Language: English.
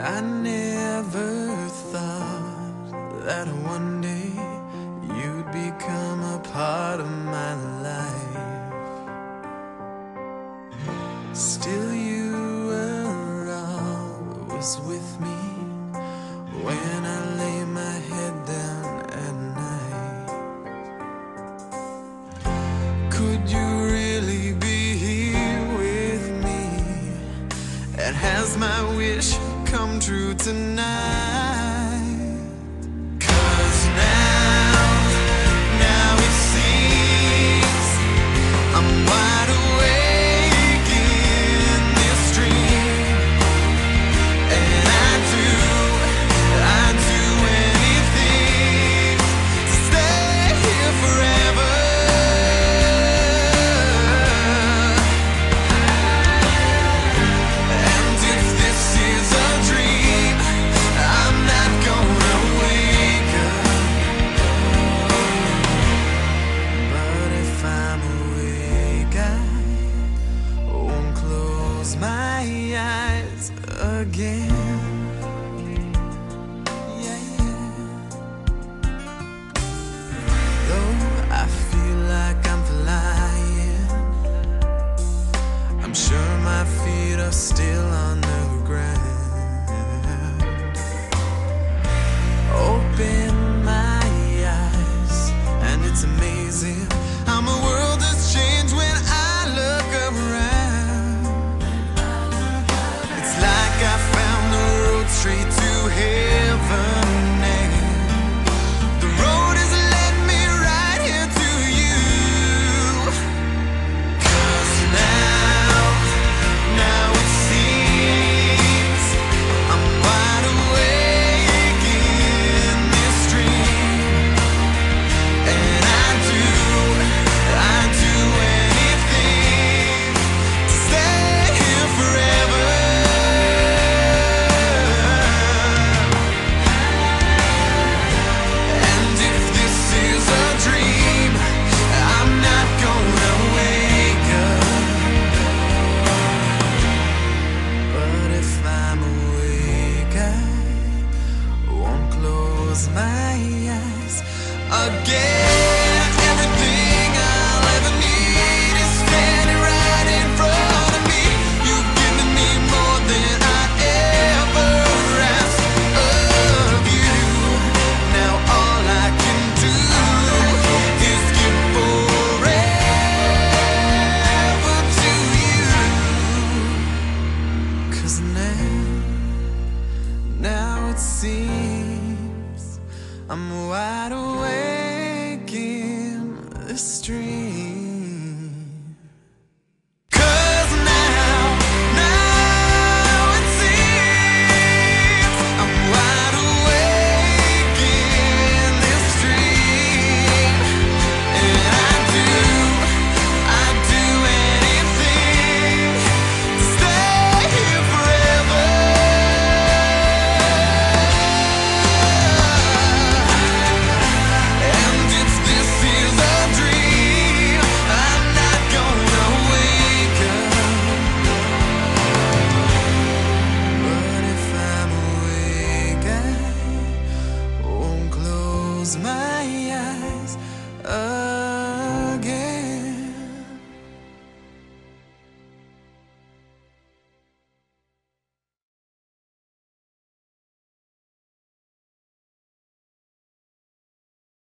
I never thought that one day you'd become a part of my life. Still true tonight. Close my eyes again. Yeah. Though I feel like I'm flying, I'm sure my feet are still. straight to heaven. my eyes again. I'm wide awake in this dream.